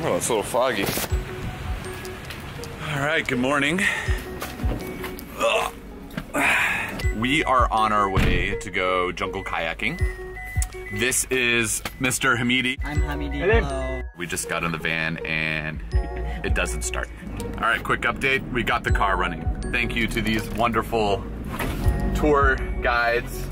Oh, it's a little foggy. All right, good morning. Ugh. We are on our way to go jungle kayaking. This is Mr. Hamidi. I'm Hamidi. Hello. We just got in the van and it doesn't start. All right, quick update. We got the car running. Thank you to these wonderful tour guides.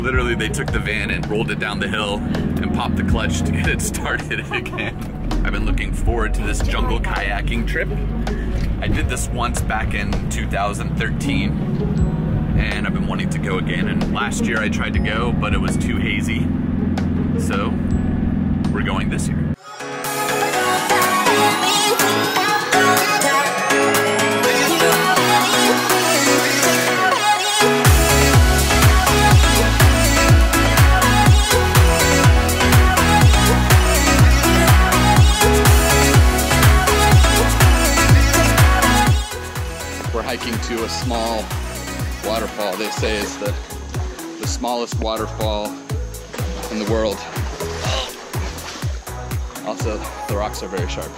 Literally, they took the van and rolled it down the hill and popped the clutch to get it started again. I've been looking forward to this jungle kayaking trip. I did this once back in 2013 and I've been wanting to go again. And last year I tried to go, but it was too hazy. So we're going this year. We're hiking to a small waterfall. They say is the the smallest waterfall in the world. Also, the rocks are very sharp.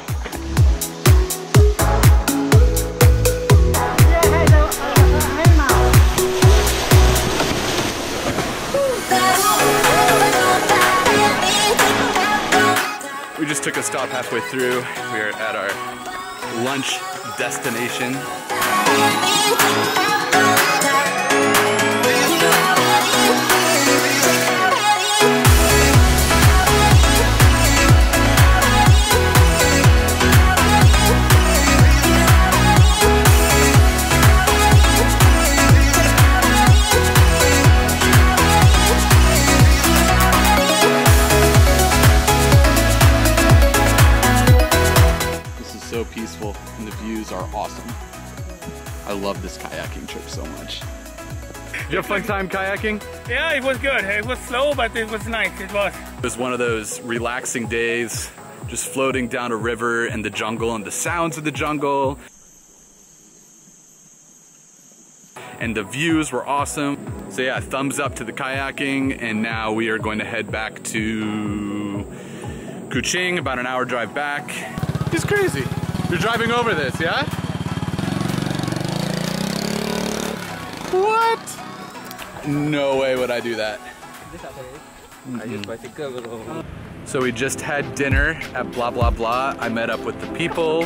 We just took a stop halfway through. We are at our lunch destination. So peaceful and the views are awesome. I love this kayaking trip so much. You have a fun time kayaking? Yeah, it was good. It was slow, but it was nice. It was. It was one of those relaxing days, just floating down a river in the jungle and the sounds of the jungle. And the views were awesome. So yeah, thumbs up to the kayaking. And now we are going to head back to Kuching, about an hour drive back. It's crazy. You're driving over this, yeah? What? No way would I do that. So we just had dinner at blah blah blah. I met up with the people.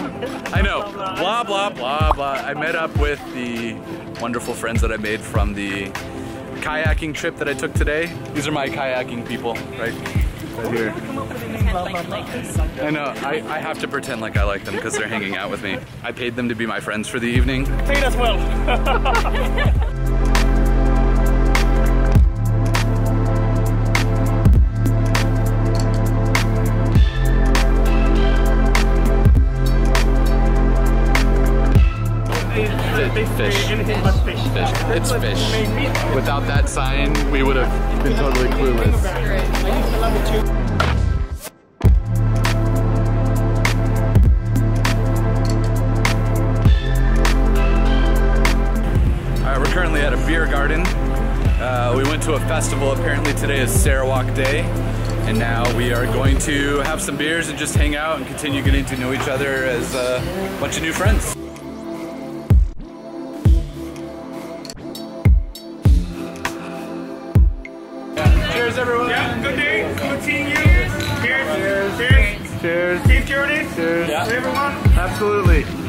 I know, blah blah blah blah. I met up with the wonderful friends that I made from the kayaking trip that I took today. These are my kayaking people, right, right here. I know. I, I have to pretend like I like them because they're hanging out with me. I paid them to be my friends for the evening. Paid as well. Fish. Anything but fish. Fish. It's fish. the main reason. Without that sign, we would have been totally clueless. I used to love it too. All right, we're currently at a beer garden. Uh, we went to a festival. Apparently today is Sarawak Day. And now we are going to have some beers and just hang out and continue getting to know each other as a bunch of new friends. Cheers. Cheers. Cheers. Cheers. Keep Jordan. Everyone. Absolutely.